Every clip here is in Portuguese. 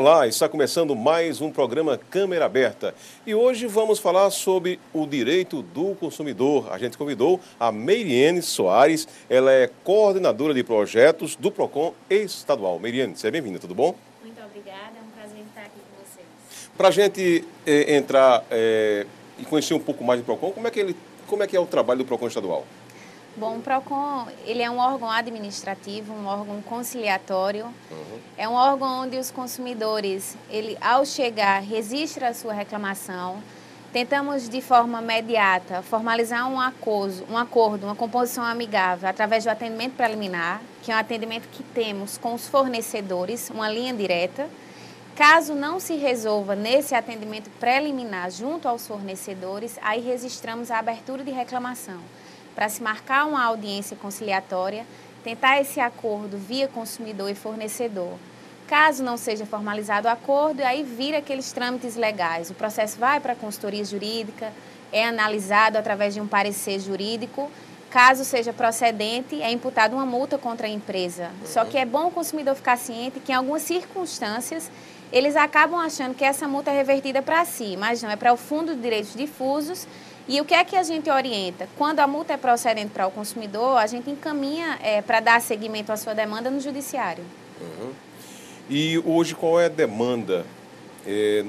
Olá, está começando mais um programa Câmera Aberta e hoje vamos falar sobre o direito do consumidor. A gente convidou a Meiriene Soares, ela é coordenadora de projetos do PROCON estadual. Meiriene, seja bem-vinda, tudo bom? Muito obrigada, é um prazer estar aqui com vocês. Para a gente eh, entrar eh, e conhecer um pouco mais do PROCON, como é, que ele, como é que é o trabalho do PROCON estadual? Bom, o PROCON, ele é um órgão administrativo, um órgão conciliatório. Uhum. É um órgão onde os consumidores, ele, ao chegar, registra a sua reclamação. Tentamos, de forma imediata, formalizar um acordo, um acordo, uma composição amigável, através do atendimento preliminar, que é um atendimento que temos com os fornecedores, uma linha direta. Caso não se resolva nesse atendimento preliminar junto aos fornecedores, aí registramos a abertura de reclamação para se marcar uma audiência conciliatória, tentar esse acordo via consumidor e fornecedor. Caso não seja formalizado o acordo, aí vira aqueles trâmites legais. O processo vai para a consultoria jurídica, é analisado através de um parecer jurídico. Caso seja procedente, é imputada uma multa contra a empresa. Só que é bom o consumidor ficar ciente que, em algumas circunstâncias, eles acabam achando que essa multa é revertida para si, mas não, é para o Fundo de Direitos Difusos e o que é que a gente orienta? Quando a multa é procedente para o consumidor, a gente encaminha é, para dar seguimento à sua demanda no judiciário. Uhum. E hoje qual é a demanda é,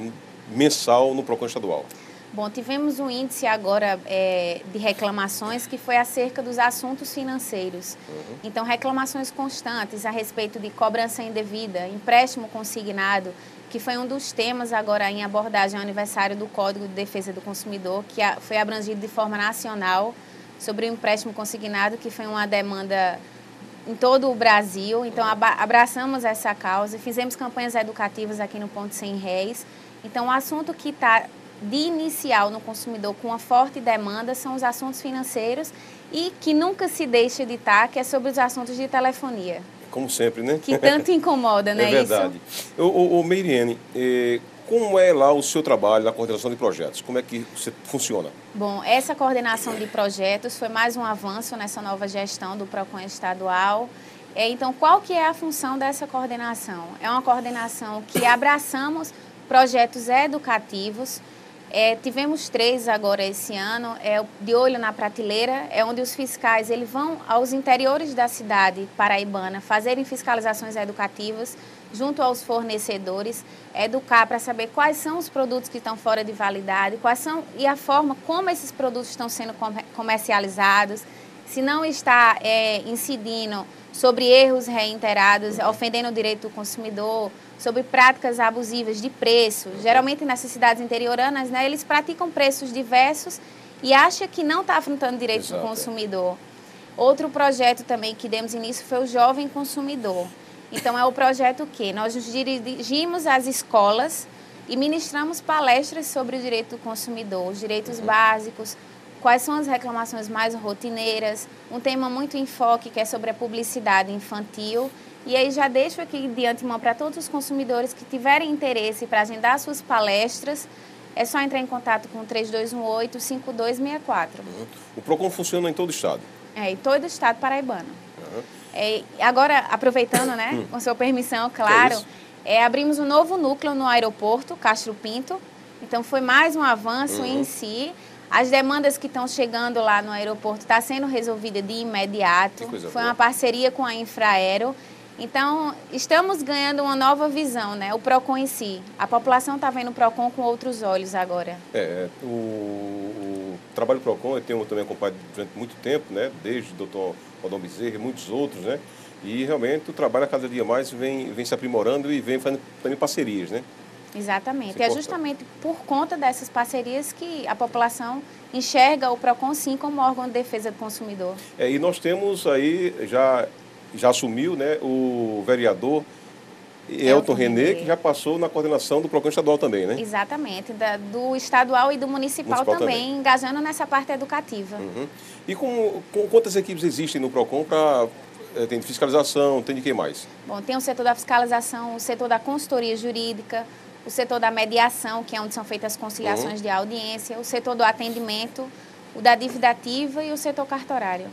mensal no PROCON estadual? Bom, tivemos um índice agora é, de reclamações que foi acerca dos assuntos financeiros. Uhum. Então, reclamações constantes a respeito de cobrança indevida, empréstimo consignado, que foi um dos temas agora em abordagem ao aniversário do Código de Defesa do Consumidor, que foi abrangido de forma nacional sobre o empréstimo consignado, que foi uma demanda em todo o Brasil. Então, abraçamos essa causa, fizemos campanhas educativas aqui no Ponto Sem Réis. Então, o assunto que está de inicial no consumidor com uma forte demanda são os assuntos financeiros e que nunca se deixa de estar, que é sobre os assuntos de telefonia como sempre, né? Que tanto incomoda, né? É verdade. Isso? O, o, Meiriene, eh, como é lá o seu trabalho na coordenação de projetos? Como é que você funciona? Bom, essa coordenação de projetos foi mais um avanço nessa nova gestão do PROCON estadual. É, então, qual que é a função dessa coordenação? É uma coordenação que abraçamos projetos educativos, é, tivemos três agora esse ano, é, de olho na prateleira, é onde os fiscais eles vão aos interiores da cidade paraibana fazerem fiscalizações educativas junto aos fornecedores, educar para saber quais são os produtos que estão fora de validade, quais são e a forma como esses produtos estão sendo comercializados, se não está é, incidindo sobre erros reiterados, ofendendo o direito do consumidor, sobre práticas abusivas de preço. Geralmente nas cidades interioranas, né, eles praticam preços diversos e acham que não está afrontando direitos Exato. do consumidor. Outro projeto também que demos início foi o Jovem Consumidor. Então é o projeto que nós nos dirigimos às escolas e ministramos palestras sobre o direito do consumidor, os direitos uhum. básicos, quais são as reclamações mais rotineiras, um tema muito em foque que é sobre a publicidade infantil e aí já deixo aqui de antemão para todos os consumidores que tiverem interesse para agendar suas palestras, é só entrar em contato com 3218-5264. Uhum. O PROCON funciona em todo o estado? É, em todo o estado paraibano. Uhum. É, agora, aproveitando, né, hum. com sua permissão, claro, é, é, abrimos um novo núcleo no aeroporto, Castro Pinto. Então, foi mais um avanço uhum. em si. As demandas que estão chegando lá no aeroporto estão tá sendo resolvidas de imediato. Foi boa. uma parceria com a Infraero. Então, estamos ganhando uma nova visão, né? O PROCON em si. A população está vendo o PROCON com outros olhos agora. É, o, o trabalho do PROCON eu tenho também acompanhado durante muito tempo, né? Desde o doutor Rodão Bezerra e muitos outros, né? E realmente o trabalho a cada dia mais vem, vem se aprimorando e vem fazendo, fazendo parcerias, né? Exatamente. e é justamente por conta dessas parcerias que a população enxerga o PROCON sim como órgão de defesa do consumidor. É, e nós temos aí já já assumiu né, o vereador Elton René, que já passou na coordenação do PROCON estadual também, né? Exatamente, da, do estadual e do municipal, municipal também, também, engajando nessa parte educativa. Uhum. E com, com, quantas equipes existem no PROCON para... É, tem de fiscalização, tem de que mais? Bom, tem o setor da fiscalização, o setor da consultoria jurídica, o setor da mediação, que é onde são feitas as conciliações uhum. de audiência, o setor do atendimento, o da dívida ativa e o setor cartorário.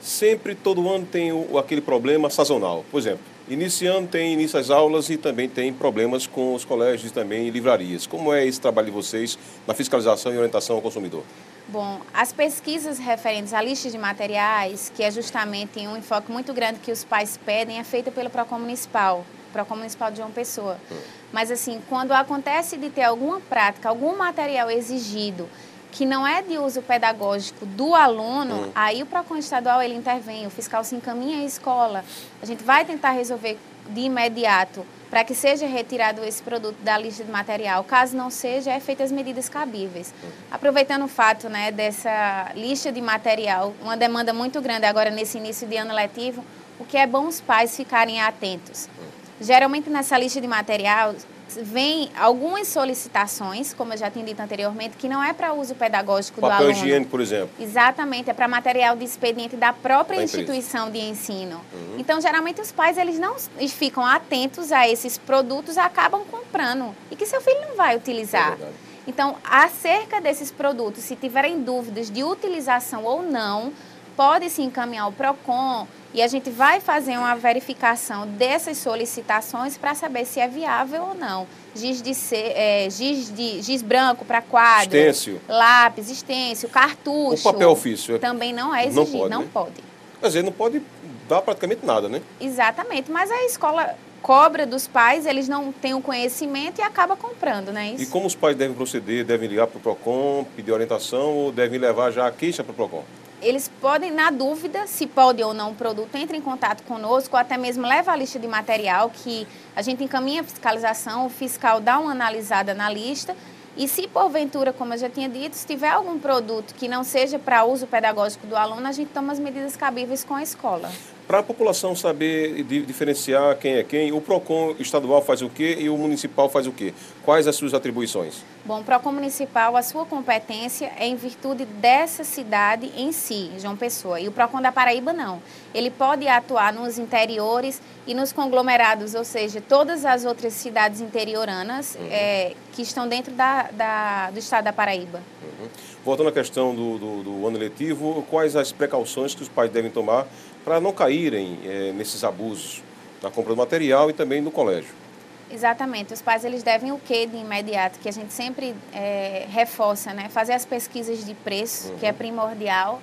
sempre, todo ano tem o, aquele problema sazonal. Por exemplo, iniciando tem início às aulas e também tem problemas com os colégios e também livrarias. Como é esse trabalho de vocês na fiscalização e orientação ao consumidor? Bom, as pesquisas referentes à lista de materiais, que é justamente um enfoque muito grande que os pais pedem, é feita pelo PROCON Municipal, PROCON Municipal de João Pessoa. Hum. Mas, assim, quando acontece de ter alguma prática, algum material exigido que não é de uso pedagógico do aluno, hum. aí o PROCON estadual ele intervém, o fiscal se encaminha à escola. A gente vai tentar resolver de imediato para que seja retirado esse produto da lista de material. Caso não seja, é feitas as medidas cabíveis. Hum. Aproveitando o fato né, dessa lista de material, uma demanda muito grande agora nesse início de ano letivo, o que é bom os pais ficarem atentos. Hum. Geralmente nessa lista de material vem algumas solicitações, como eu já tinha dito anteriormente, que não é para uso pedagógico Papel do aluno. Papel higiênico, por exemplo. Exatamente, é para material de expediente da própria da instituição de ensino. Uhum. Então, geralmente os pais eles não ficam atentos a esses produtos, acabam comprando e que seu filho não vai utilizar. É então, acerca desses produtos, se tiverem dúvidas de utilização ou não, pode se encaminhar ao PROCON e a gente vai fazer uma verificação dessas solicitações para saber se é viável ou não. Giz, de ser, é, giz, de, giz branco para quadro, estêncil. lápis, estêncil, cartucho. O papel ofício. É também não é exigido, não pode. Não né? pode. Quer dizer, não pode dar praticamente nada, né? Exatamente, mas a escola cobra dos pais, eles não têm o conhecimento e acaba comprando, né? Isso. E como os pais devem proceder? Devem ligar para o PROCON, pedir orientação ou devem levar já a queixa para o PROCON? Eles podem, na dúvida, se pode ou não o produto, entre em contato conosco, ou até mesmo leva a lista de material que a gente encaminha a fiscalização, o fiscal dá uma analisada na lista. E se porventura, como eu já tinha dito, se tiver algum produto que não seja para uso pedagógico do aluno, a gente toma as medidas cabíveis com a escola. Para a população saber diferenciar quem é quem, o PROCON estadual faz o quê e o municipal faz o quê? Quais as suas atribuições? Bom, o PROCON municipal, a sua competência é em virtude dessa cidade em si, João Pessoa. E o PROCON da Paraíba não. Ele pode atuar nos interiores e nos conglomerados, ou seja, todas as outras cidades interioranas uhum. é, que estão dentro da, da, do estado da Paraíba. Uhum. Voltando à questão do, do, do ano letivo, quais as precauções que os pais devem tomar para não caírem é, nesses abusos na compra do material e também no colégio. Exatamente. Os pais eles devem o que de imediato, que a gente sempre é, reforça, né? Fazer as pesquisas de preço, uhum. que é uhum. primordial,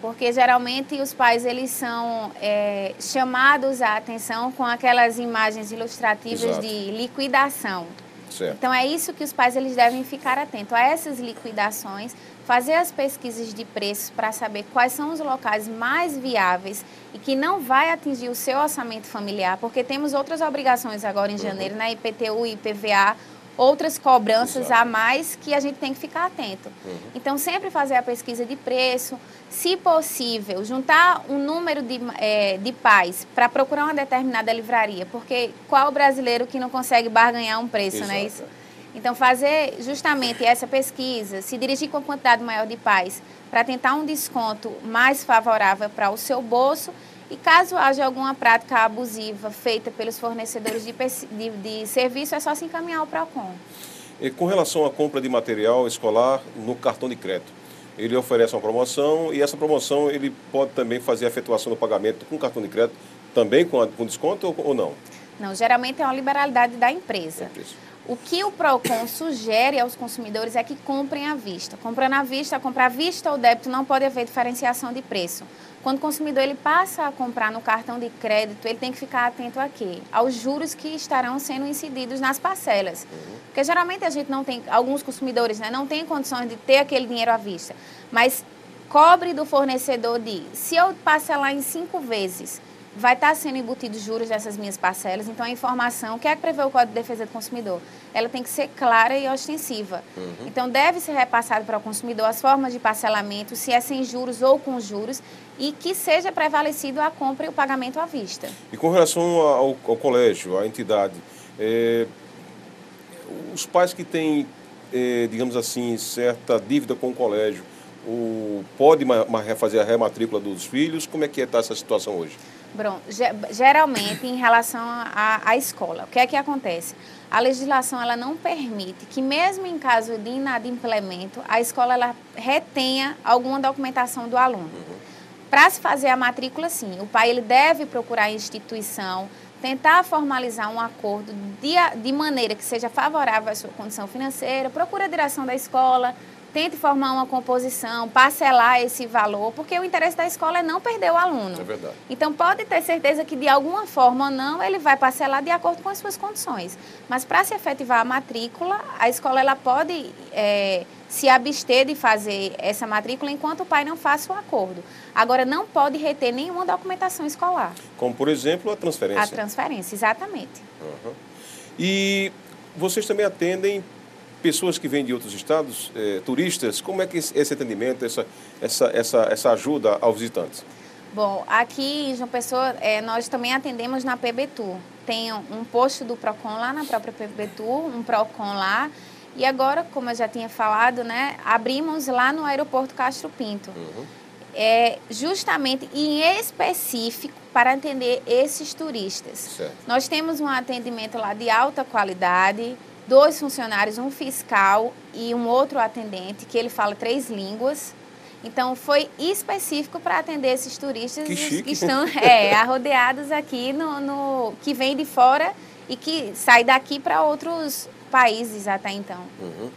porque geralmente os pais eles são é, chamados à atenção com aquelas imagens ilustrativas Exato. de liquidação. Certo. Então é isso que os pais eles devem ficar atentos a essas liquidações fazer as pesquisas de preços para saber quais são os locais mais viáveis e que não vai atingir o seu orçamento familiar, porque temos outras obrigações agora em uhum. janeiro, na né? IPTU e IPVA, outras cobranças Exato. a mais que a gente tem que ficar atento. Uhum. Então, sempre fazer a pesquisa de preço, se possível, juntar um número de, é, de pais para procurar uma determinada livraria, porque qual brasileiro que não consegue barganhar um preço, Exato. né? Isso? Então, fazer justamente essa pesquisa, se dirigir com a quantidade maior de pais para tentar um desconto mais favorável para o seu bolso e caso haja alguma prática abusiva feita pelos fornecedores de, de, de serviço, é só se encaminhar ao PROCON. E com relação à compra de material escolar no cartão de crédito, ele oferece uma promoção e essa promoção ele pode também fazer a efetuação do pagamento com cartão de crédito, também com, com desconto ou, ou não? Não, geralmente é uma liberalidade da empresa. Empresa. O que o PROCON sugere aos consumidores é que comprem à vista. Comprando à vista, comprar à vista ou débito não pode haver diferenciação de preço. Quando o consumidor ele passa a comprar no cartão de crédito, ele tem que ficar atento a quê? Aos juros que estarão sendo incididos nas parcelas. Porque geralmente a gente não tem, alguns consumidores né, não têm condições de ter aquele dinheiro à vista. Mas cobre do fornecedor de, se eu parcelar em cinco vezes, vai estar sendo embutido juros dessas minhas parcelas. Então, a informação, o que é que prevê o Código de Defesa do Consumidor? Ela tem que ser clara e ostensiva. Uhum. Então, deve ser repassado para o consumidor as formas de parcelamento, se é sem juros ou com juros, e que seja prevalecido a compra e o pagamento à vista. E com relação ao, ao colégio, à entidade, é, os pais que têm, é, digamos assim, certa dívida com o colégio, o, pode fazer a rematrícula dos filhos? Como é que está essa situação hoje? Bom, geralmente em relação à escola, o que é que acontece? A legislação ela não permite que mesmo em caso de inadimplemento, a escola ela retenha alguma documentação do aluno. Uhum. Para se fazer a matrícula, sim, o pai ele deve procurar a instituição, tentar formalizar um acordo de, de maneira que seja favorável à sua condição financeira, procura a direção da escola, tente formar uma composição, parcelar esse valor, porque o interesse da escola é não perder o aluno. É verdade. Então, pode ter certeza que, de alguma forma ou não, ele vai parcelar de acordo com as suas condições. Mas, para se efetivar a matrícula, a escola ela pode é, se abster de fazer essa matrícula enquanto o pai não faça o acordo. Agora, não pode reter nenhuma documentação escolar. Como, por exemplo, a transferência. A transferência, exatamente. Uhum. E vocês também atendem pessoas que vêm de outros estados, eh, turistas, como é que esse atendimento, essa, essa, essa, essa ajuda aos visitantes? Bom, aqui em João Pessoa, é, nós também atendemos na PBTU. Tem um posto do PROCON lá na própria PBTU, um PROCON lá. E agora, como eu já tinha falado, né, abrimos lá no aeroporto Castro Pinto. Uhum. É, justamente em específico para atender esses turistas. Certo. Nós temos um atendimento lá de alta qualidade, dois funcionários, um fiscal e um outro atendente, que ele fala três línguas. Então, foi específico para atender esses turistas que, que estão é, arrodeados aqui, no, no, que vêm de fora e que saem daqui para outros países até então. Uhum.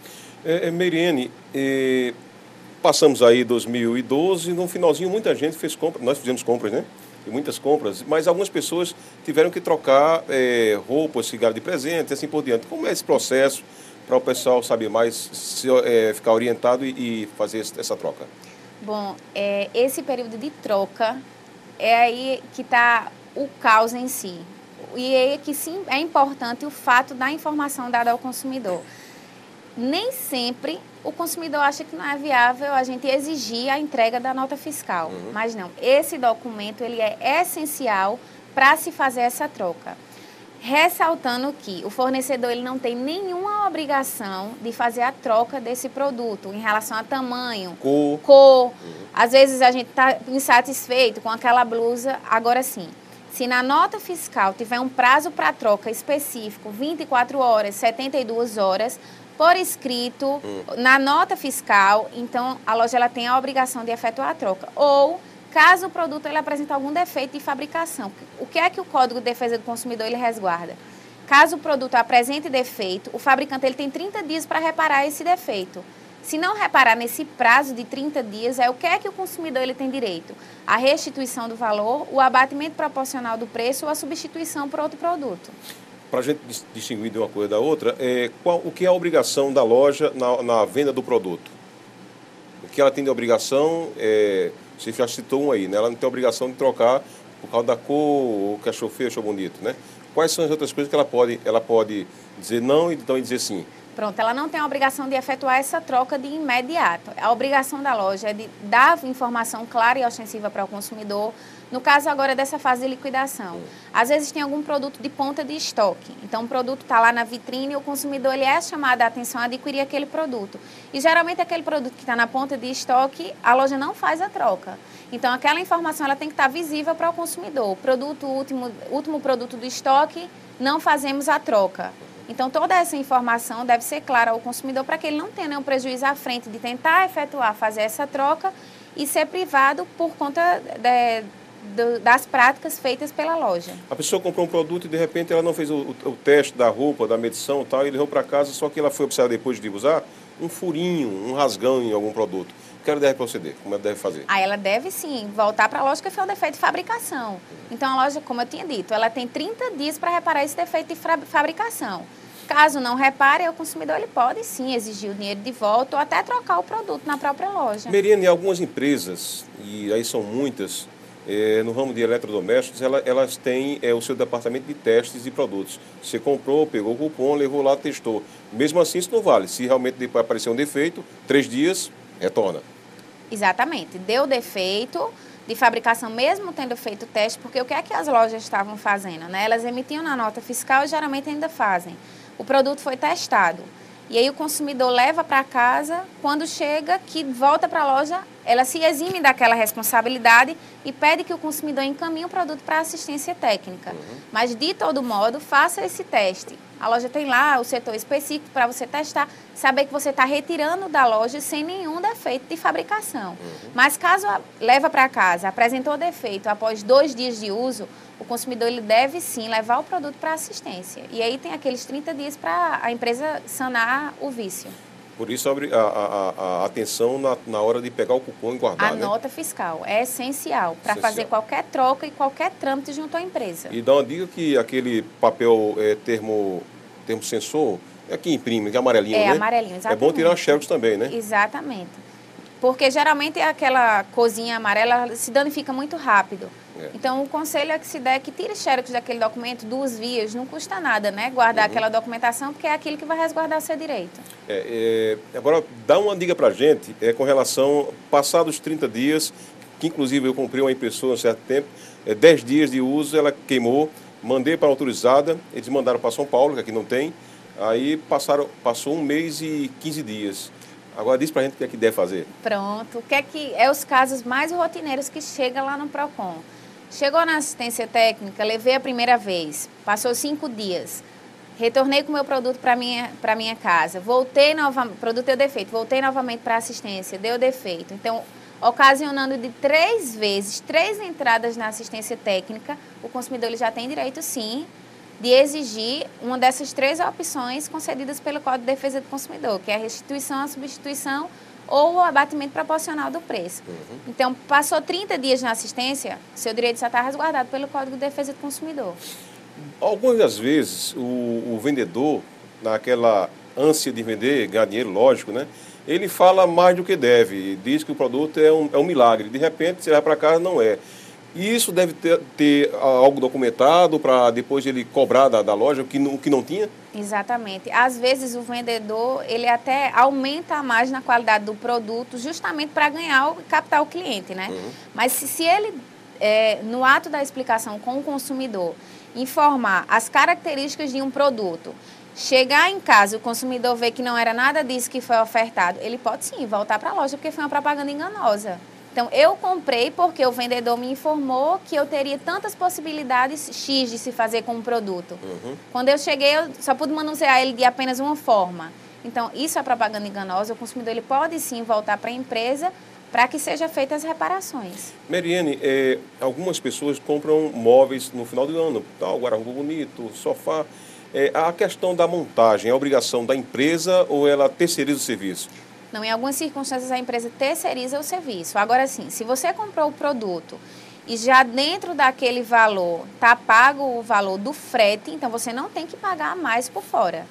É, é, é, passamos aí 2012, no finalzinho muita gente fez compras, nós fizemos compras, né? E muitas compras, mas algumas pessoas tiveram que trocar é, roupas, cigarro de presente, assim por diante. Como é esse processo para o pessoal saber mais, se, é, ficar orientado e, e, fazer essa troca? Bom, é, esse período de troca é aí que está o caos em si. E é que sim é importante o fato da informação dada ao consumidor nem sempre o consumidor acha que não é viável a gente exigir a entrega da nota fiscal. Uhum. Mas não, esse documento ele é essencial para se fazer essa troca. Ressaltando que o fornecedor ele não tem nenhuma obrigação de fazer a troca desse produto em relação a tamanho, cor. cor. Uhum. Às vezes a gente está insatisfeito com aquela blusa. Agora sim, se na nota fiscal tiver um prazo para troca específico, 24 horas, 72 horas, por escrito, hum. na nota fiscal, então a loja ela tem a obrigação de efetuar a troca. Ou, caso o produto ele apresente algum defeito de fabricação, o que é que o Código de Defesa do Consumidor ele resguarda? Caso o produto apresente defeito, o fabricante ele tem 30 dias para reparar esse defeito. Se não reparar nesse prazo de 30 dias, é o que é que o consumidor ele tem direito? A restituição do valor, o abatimento proporcional do preço ou a substituição por outro produto para a gente distinguir de uma coisa da outra, é, qual, o que é a obrigação da loja na, na venda do produto? O que ela tem de obrigação, é, você já citou um aí, né? ela não tem obrigação de trocar por causa da cor, ou que achou feio, achou bonito, né? Quais são as outras coisas que ela pode, ela pode dizer não e então dizer sim? Pronto, ela não tem a obrigação de efetuar essa troca de imediato. A obrigação da loja é de dar informação clara e ostensiva para o consumidor. No caso agora dessa fase de liquidação, às vezes tem algum produto de ponta de estoque. Então o produto está lá na vitrine e o consumidor ele é chamado a atenção a adquirir aquele produto. E geralmente aquele produto que está na ponta de estoque, a loja não faz a troca. Então aquela informação ela tem que estar tá visível para o consumidor. Produto último, último produto do estoque, não fazemos a troca. Então, toda essa informação deve ser clara ao consumidor para que ele não tenha nenhum prejuízo à frente de tentar efetuar, fazer essa troca e ser privado por conta de, de, das práticas feitas pela loja. A pessoa comprou um produto e de repente ela não fez o, o, o teste da roupa, da medição e tal, e levou para casa, só que ela foi observar depois de usar um furinho, um rasgão em algum produto. O que ela deve proceder? Como ela deve fazer? Aí ela deve sim voltar para a loja que foi um defeito de fabricação. Então a loja, como eu tinha dito, ela tem 30 dias para reparar esse defeito de fabricação. Caso não repare, o consumidor ele pode sim exigir o dinheiro de volta ou até trocar o produto na própria loja. Meriane, algumas empresas, e aí são muitas, é, no ramo de eletrodomésticos, ela, elas têm é, o seu departamento de testes de produtos. Você comprou, pegou o cupom, levou lá, testou. Mesmo assim, isso não vale. Se realmente aparecer um defeito, três dias, retorna. Exatamente. Deu defeito de fabricação, mesmo tendo feito o teste, porque o que é que as lojas estavam fazendo? Né? Elas emitiam na nota fiscal e geralmente ainda fazem. O produto foi testado. E aí o consumidor leva para casa, quando chega, que volta para a loja, ela se exime daquela responsabilidade e pede que o consumidor encaminhe o produto para assistência técnica. Uhum. Mas, de todo modo, faça esse teste. A loja tem lá o setor específico para você testar, saber que você está retirando da loja sem nenhum defeito de fabricação. Uhum. Mas caso leva para casa, apresentou defeito após dois dias de uso, o consumidor ele deve sim levar o produto para assistência. E aí tem aqueles 30 dias para a empresa sanar o vício. Por isso, abre a, a, a atenção na, na, hora de pegar o cupom e guardar. A né? nota fiscal é essencial para fazer qualquer troca e qualquer trâmite junto à empresa. E dá uma dica que aquele papel é, termo, termo sensor é que imprime, que é amarelinho, é, né? amarelinho, exatamente. É bom tirar xerox também, né? Exatamente. Porque geralmente aquela cozinha amarela se danifica muito rápido. É. Então, o conselho é que se der que tire xerox daquele documento, duas vias, não custa nada, né? Guardar uhum. aquela documentação, porque é aquilo que vai resguardar o seu direito. É, é, agora, dá uma dica para a gente é, com relação, passados 30 dias, que inclusive eu comprei uma impressora há um certo tempo, é, 10 dias de uso, ela queimou, mandei para a autorizada, eles mandaram para São Paulo, que aqui não tem, aí passaram, passou um mês e 15 dias. Agora diz para a gente o que é que deve fazer. Pronto. O que é que é os casos mais rotineiros que chega lá no PROCON? Chegou na assistência técnica, levei a primeira vez, passou cinco dias, retornei com o meu produto para minha para minha casa, voltei novamente, produto deu defeito, voltei novamente para assistência, deu defeito. Então, ocasionando de três vezes, três entradas na assistência técnica, o consumidor ele já tem direito, sim, de exigir uma dessas três opções concedidas pelo Código de Defesa do Consumidor, que é a restituição, a substituição ou o abatimento proporcional do preço. Uhum. Então, passou 30 dias na assistência, seu direito já está resguardado pelo Código de Defesa do Consumidor. Algumas das vezes, o, o vendedor, naquela ânsia de vender, ganhar dinheiro, lógico, né? Ele fala mais do que deve, diz que o produto é um, é um milagre. De repente, você vai para casa, não é. E isso deve ter, ter algo documentado para depois ele cobrar da, da loja o que, não, o que não tinha? Exatamente. Às vezes o vendedor ele até aumenta mais na qualidade do produto justamente para ganhar o captar o cliente, né? Uhum. Mas se, se ele é, no ato da explicação com o consumidor informar as características de um produto, chegar em casa e o consumidor ver que não era nada disso que foi ofertado, ele pode sim voltar para a loja porque foi uma propaganda enganosa. Então, eu comprei porque o vendedor me informou que eu teria tantas possibilidades X de se fazer com o produto. Uhum. Quando eu cheguei, eu só pude manusear ele de apenas uma forma. Então, isso é propaganda enganosa. O consumidor ele pode sim voltar para a empresa para que sejam feitas as reparações. Meriane, é, algumas pessoas compram móveis no final do ano, tal, guarda-roupa bonito, sofá. É, a questão da montagem é obrigação da empresa ou ela terceiriza o serviço? Não, em algumas circunstâncias a empresa terceiriza o serviço. Agora sim, se você comprou o produto e já dentro daquele valor está pago o valor do frete, então você não tem que pagar mais por fora.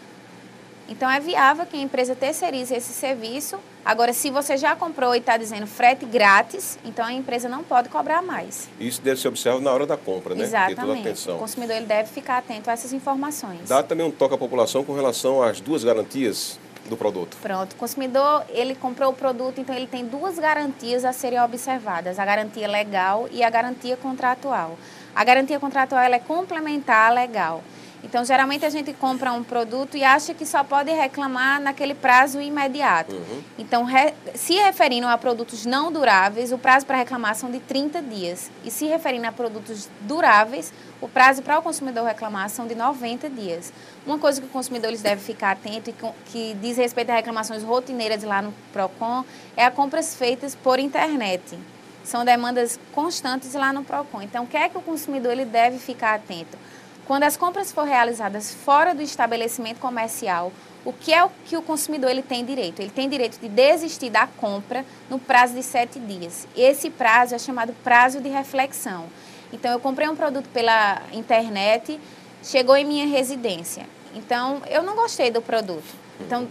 Então é viável que a empresa terceirize esse serviço. Agora, se você já comprou e está dizendo frete grátis, então a empresa não pode cobrar mais. Isso deve ser observado na hora da compra, né? Exatamente. O consumidor ele deve ficar atento a essas informações. Dá também um toque à população com relação às duas garantias do produto. Pronto. O consumidor, ele comprou o produto, então ele tem duas garantias a serem observadas. A garantia legal e a garantia contratual. A garantia contratual ela é complementar à legal. Então, geralmente a gente compra um produto e acha que só pode reclamar naquele prazo imediato. Uhum. Então, re, se referindo a produtos não duráveis, o prazo para reclamar são de 30 dias. E se referindo a produtos duráveis, o prazo para o consumidor reclamar são de 90 dias. Uma coisa que o consumidor deve ficar atento e que, que diz respeito a reclamações rotineiras lá no PROCON é a compras feitas por internet. São demandas constantes lá no PROCON. Então, o que é que o consumidor ele deve ficar atento? Quando as compras for realizadas fora do estabelecimento comercial, o que é o que o consumidor ele tem direito? Ele tem direito de desistir da compra no prazo de sete dias. Esse prazo é chamado prazo de reflexão. Então, eu comprei um produto pela internet, chegou em minha residência. Então, eu não gostei do produto. Então,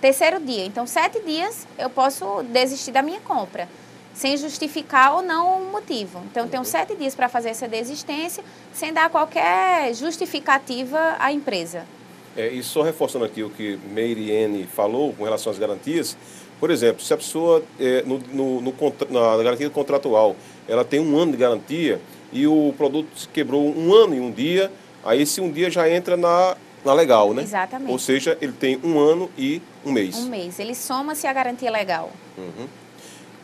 terceiro dia. Então, sete dias eu posso desistir da minha compra sem justificar ou não o motivo. Então, tenho sete dias para fazer essa desistência, sem dar qualquer justificativa à empresa. É, e só reforçando aqui o que Meiriene falou com relação às garantias, por exemplo, se a pessoa, é, no, no, no, na garantia contratual, ela tem um ano de garantia e o produto se quebrou um ano e um dia, aí esse um dia já entra na, na legal, né? Exatamente. Ou seja, ele tem um ano e um mês. Um mês. Ele soma-se a garantia legal. Uhum.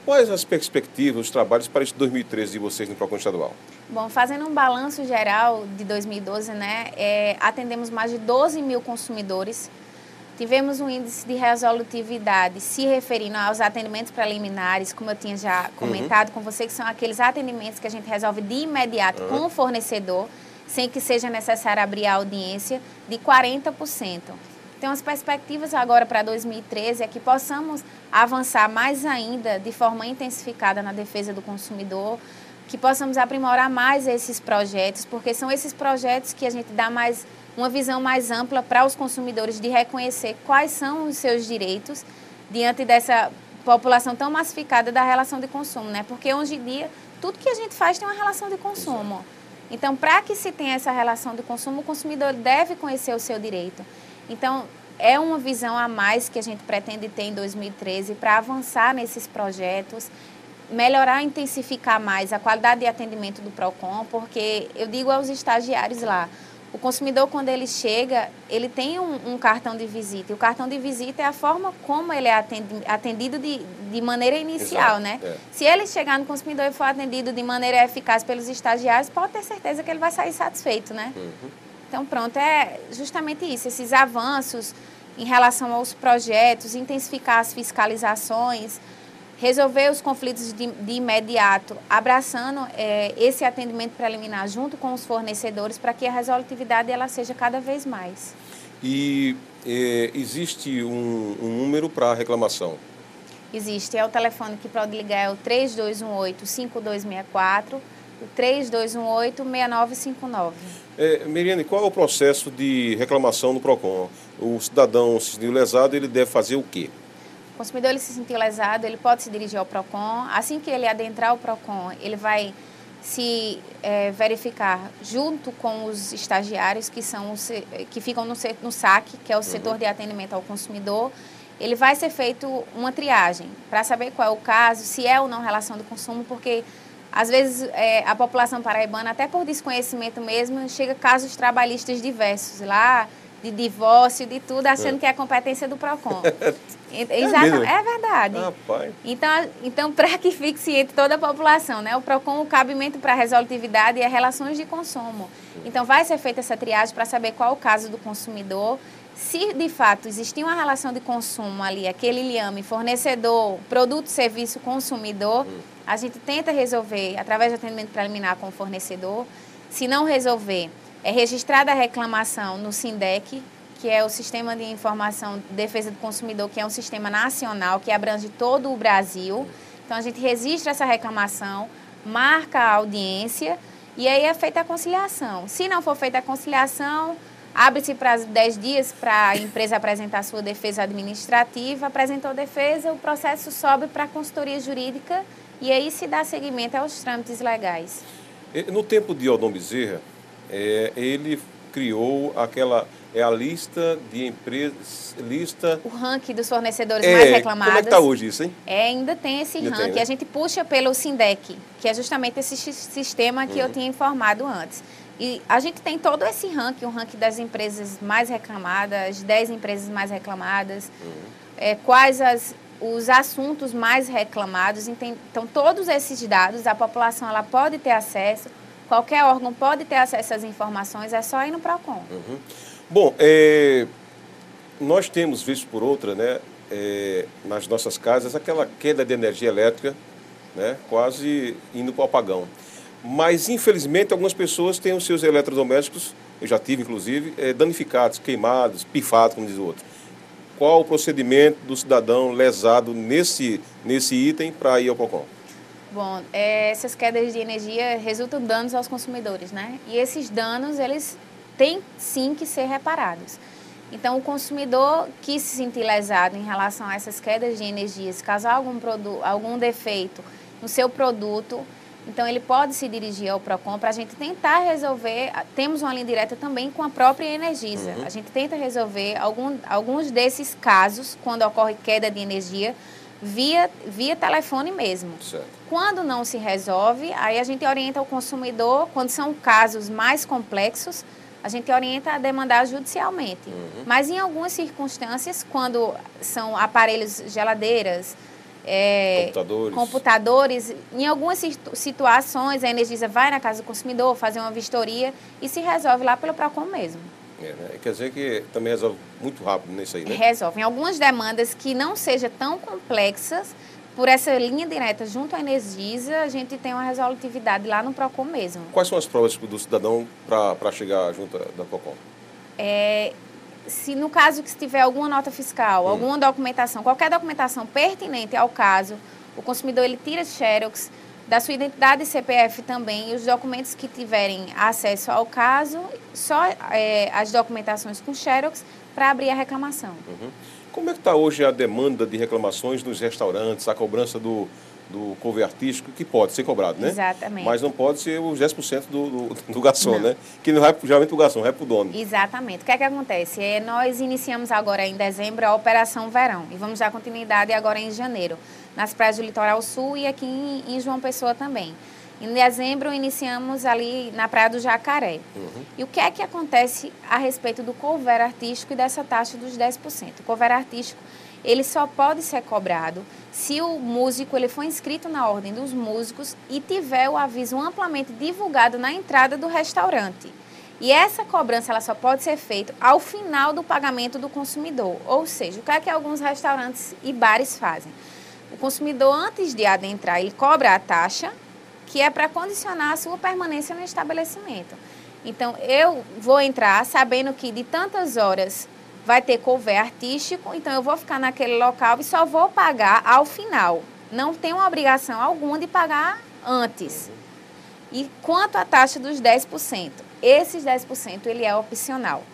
Quais as perspectivas, os trabalhos para este 2013 de vocês no PROCON estadual? Bom, fazendo um balanço geral de 2012, né, é, atendemos mais de 12 mil consumidores. Tivemos um índice de resolutividade se referindo aos atendimentos preliminares, como eu tinha já uhum. comentado uhum. com você, que são aqueles atendimentos que a gente resolve de imediato uhum. com o fornecedor, sem que seja necessário abrir a audiência, de 40%. Então, as perspectivas agora para 2013 é que possamos avançar mais ainda de forma intensificada na defesa do consumidor, que possamos aprimorar mais esses projetos, porque são esses projetos que a gente dá mais uma visão mais ampla para os consumidores de reconhecer quais são os seus direitos diante dessa população tão massificada da relação de consumo, né? Porque hoje em dia tudo que a gente faz tem uma relação de consumo. Então, para que se tenha essa relação de consumo, o consumidor deve conhecer o seu direito. Então, é uma visão a mais que a gente pretende ter em 2013 para avançar nesses projetos, melhorar, intensificar mais a qualidade de atendimento do PROCON, porque eu digo aos estagiários lá, o consumidor, quando ele chega, ele tem um, um, cartão de visita. E o cartão de visita é a forma como ele é atendido de, de maneira inicial, Exato, né? É. Se ele chegar no consumidor e for atendido de maneira eficaz pelos estagiários, pode ter certeza que ele vai sair satisfeito, né? Uhum. Então, pronto, é justamente isso, esses avanços em relação aos projetos, intensificar as fiscalizações, resolver os conflitos de, de imediato, abraçando é, esse atendimento preliminar junto com os fornecedores para que a resolutividade ela seja cada vez mais. E é, existe um, um número para reclamação? Existe, é o telefone que pode ligar, é o 3218-5264, o 3218-6959. É, Miriane, qual é o processo de reclamação no PROCON? O cidadão se sentiu lesado, ele deve fazer o quê? O consumidor ele se sentiu lesado, ele pode se dirigir ao PROCON. Assim que ele adentrar o PROCON, ele vai se é, verificar junto com os estagiários que, são que ficam no, no SAC, que é o uhum. setor de atendimento ao consumidor, ele vai ser feito uma triagem para saber qual é o caso, se é ou não relação de consumo, porque às vezes, é, a população paraibana, até por desconhecimento mesmo, chega casos trabalhistas diversos lá, de divórcio, de tudo, achando é. que é competência do PROCON. Exato, é, é verdade. Rapaz. Então, então para que fique ciente toda a população, né? O PROCON, o cabimento para resolutividade é relações de consumo. Então, vai ser feita essa triagem para saber qual o caso do consumidor se de fato existia uma relação de consumo ali, aquele liame fornecedor, produto, serviço, consumidor, hum. A gente tenta resolver através do atendimento preliminar com o fornecedor. Se não resolver, é registrada a reclamação no SINDEC, que é o Sistema de Informação de Defesa do Consumidor, que é um sistema nacional que abrange todo o Brasil. Então a gente registra essa reclamação, marca a audiência e aí é feita a conciliação. Se não for feita a conciliação, Abre-se para 10 dias para a empresa apresentar sua defesa administrativa. Apresentou defesa, o processo sobe para a consultoria jurídica e aí se dá seguimento aos trâmites legais. No tempo de Odom Bezerra, é, ele criou aquela é a lista de empresas, lista... O ranking dos fornecedores é, mais reclamados. Como é que está hoje isso, hein? É, ainda tem esse ainda ranking. Tem, né? A gente puxa pelo SINDEC, que é justamente esse sistema que uhum. eu tinha informado antes. E a gente tem todo esse ranking, o ranking das empresas mais reclamadas, 10 empresas mais reclamadas, uhum. é, quais as, os assuntos mais reclamados. Então, todos esses dados, a população ela pode ter acesso, qualquer órgão pode ter acesso às informações, é só ir no PROCON. Uhum. Bom, é, nós temos visto por outra, né, é, nas nossas casas, aquela queda de energia elétrica, né, quase indo para o apagão. Mas, infelizmente, algumas pessoas têm os seus eletrodomésticos, eu já tive inclusive, é, danificados, queimados, pifados, como diz o outro. Qual o procedimento do cidadão lesado nesse, nesse item para ir ao PROCON? Bom, é, essas quedas de energia resultam danos aos consumidores, né? E esses danos, eles têm sim que ser reparados. Então, o consumidor que se sentir lesado em relação a essas quedas de energia, se causar algum, algum defeito no seu produto, então, ele pode se dirigir ao PROCON para a gente tentar resolver. Temos uma linha direta também com a própria Energisa. Uhum. A gente tenta resolver algum, alguns desses casos, quando ocorre queda de energia, via, via telefone mesmo. Certo. Quando não se resolve, aí a gente orienta o consumidor, quando são casos mais complexos, a gente orienta a demandar judicialmente. Uhum. Mas em algumas circunstâncias, quando são aparelhos, geladeiras, é, computadores. computadores. Em algumas situações, a Energisa vai na casa do consumidor fazer uma vistoria e se resolve lá pelo PROCON mesmo. É, né? Quer dizer que também resolve muito rápido nisso aí, né? Resolve. Em algumas demandas que não sejam tão complexas, por essa linha direta junto à Energisa, a gente tem uma resolutividade lá no PROCON mesmo. Quais são as provas do cidadão para chegar junto da PROCON? É, se no caso que se tiver alguma nota fiscal, hum. alguma documentação, qualquer documentação pertinente ao caso, o consumidor ele tira xerox da sua identidade e CPF também, e os documentos que tiverem acesso ao caso, só é, as documentações com xerox para abrir a reclamação. Uhum. Como é que está hoje a demanda de reclamações nos restaurantes, a cobrança do, do cover artístico, que pode ser cobrado, né? Exatamente. Mas não pode ser os 10% do, do, do garçom, não. né? Que não vai geralmente para o garçom, vai para o dono. Exatamente. O que é que acontece? É, nós iniciamos agora em dezembro a Operação Verão e vamos dar continuidade agora em janeiro, nas praias do Litoral Sul e aqui em, em João Pessoa também. Em dezembro, iniciamos ali na Praia do Jacaré. Uhum. E o que é que acontece a respeito do cover artístico e dessa taxa dos 10%? O cover artístico ele só pode ser cobrado se o músico ele for inscrito na ordem dos músicos e tiver o aviso amplamente divulgado na entrada do restaurante. E essa cobrança ela só pode ser feita ao final do pagamento do consumidor. Ou seja, o que é que alguns restaurantes e bares fazem? O consumidor, antes de adentrar, ele cobra a taxa, que é para condicionar a sua permanência no estabelecimento. Então, eu vou entrar sabendo que de tantas horas vai ter cover artístico, então eu vou ficar naquele local e só vou pagar ao final. Não tenho obrigação alguma de pagar antes. E quanto à taxa dos 10%? Esses 10% ele é opcional.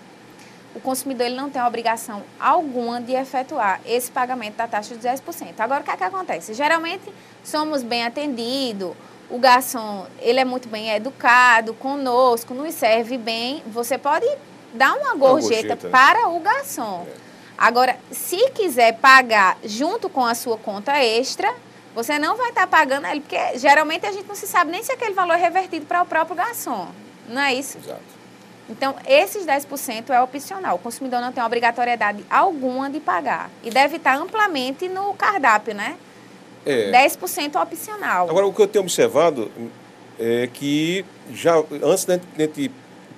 O consumidor ele não tem obrigação alguma de efetuar esse pagamento da taxa de 10%. Agora, o que, é que acontece? Geralmente, somos bem atendidos, o garçom ele é muito bem educado conosco, nos serve bem. Você pode dá uma gorjeta, gorjeta. para o garçom. É. Agora, se quiser pagar junto com a sua conta extra, você não vai estar tá pagando ele, porque geralmente a gente não se sabe nem se aquele valor é revertido para o próprio garçom. Não é isso? Exato. Então, esses 10% é opcional. O consumidor não tem obrigatoriedade alguma de pagar. E deve estar amplamente no cardápio, né? É. 10% opcional. Agora, o que eu tenho observado é que já antes da gente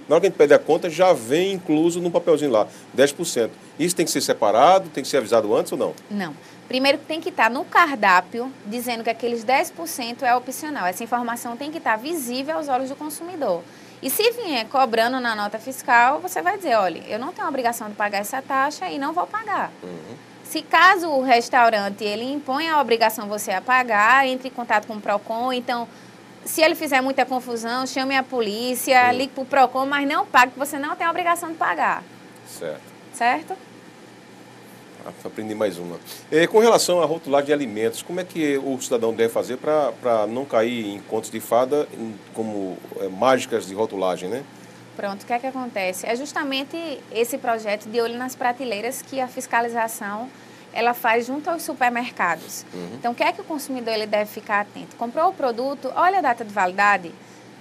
na hora que a gente pede a conta, já vem incluso no papelzinho lá, 10%. Isso tem que ser separado, tem que ser avisado antes ou não? Não. Primeiro tem que estar no cardápio dizendo que aqueles 10% é opcional. Essa informação tem que estar visível aos olhos do consumidor. E se vier cobrando na nota fiscal, você vai dizer, olha, eu não tenho a obrigação de pagar essa taxa e não vou pagar. Uhum. Se caso o restaurante ele impõe a obrigação você a pagar, entre em contato com o PROCON, então se ele fizer muita confusão, chame a polícia, ligue para o PROCON, mas não pague, porque você não tem a obrigação de pagar. Certo. Certo? Ah, aprendi mais uma. E, com relação à rotulagem de alimentos, como é que o cidadão deve fazer para não cair em contos de fada como é, mágicas de rotulagem, né? Pronto, o que é que acontece? É justamente esse projeto de olho nas prateleiras que a fiscalização ela faz junto aos supermercados. Uhum. Então, o que é que o consumidor ele deve ficar atento? Comprou o produto, olha a data de validade.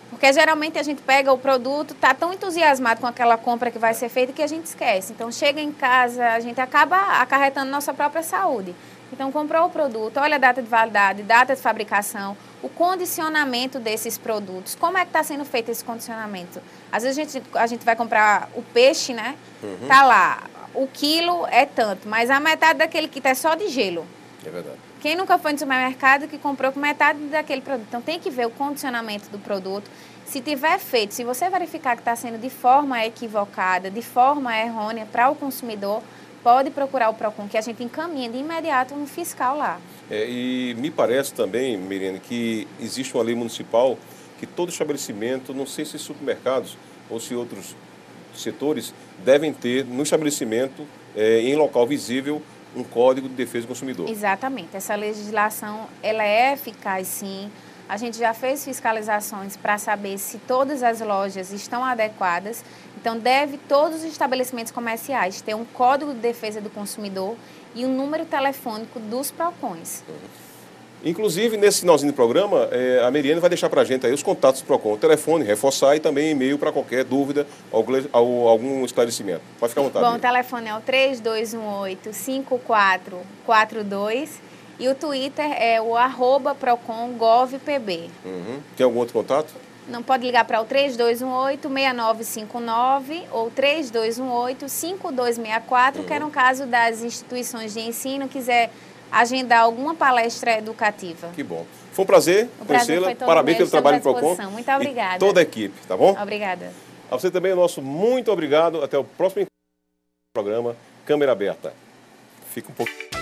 Porque geralmente a gente pega o produto, está tão entusiasmado com aquela compra que vai ser feita que a gente esquece. Então, chega em casa, a gente acaba acarretando nossa própria saúde. Então, comprou o produto, olha a data de validade, data de fabricação, o condicionamento desses produtos. Como é que está sendo feito esse condicionamento? Às vezes a gente, a gente vai comprar o peixe, né? Uhum. Tá lá, o quilo é tanto, mas a metade daquele kit é só de gelo. É verdade. Quem nunca foi no supermercado que comprou com metade daquele produto? Então tem que ver o condicionamento do produto. Se tiver feito, se você verificar que está sendo de forma equivocada, de forma errônea para o consumidor, pode procurar o PROCON, que a gente encaminha de imediato um fiscal lá. É, e me parece também, Mirene, que existe uma lei municipal que todo estabelecimento, não sei se supermercados ou se outros setores devem ter no estabelecimento, é, em local visível, um código de defesa do consumidor. Exatamente. Essa legislação ela é eficaz, sim. A gente já fez fiscalizações para saber se todas as lojas estão adequadas. Então, deve todos os estabelecimentos comerciais ter um código de defesa do consumidor e um número telefônico dos PROCONs. Uhum. Inclusive, nesse finalzinho do programa, é, a Meriane vai deixar para a gente aí os contatos do PROCON, o telefone, reforçar e também e-mail para qualquer dúvida ou algum esclarecimento. Pode ficar à vontade. Bom, o telefone é o 3218-5442 E o Twitter é o arroba procongovpb. Uhum. Tem algum outro contato? Não pode ligar para o 3218-6959 ou 3218-5264, uhum. que é no caso das instituições de ensino, quiser agendar alguma palestra educativa. Que bom. Foi um prazer conhecê-la. Parabéns pelo trabalho do PROCON. Muito obrigada. toda a equipe, tá bom? Obrigada. A você também, o nosso muito obrigado. Até o próximo programa Câmera Aberta. Fica um pouco.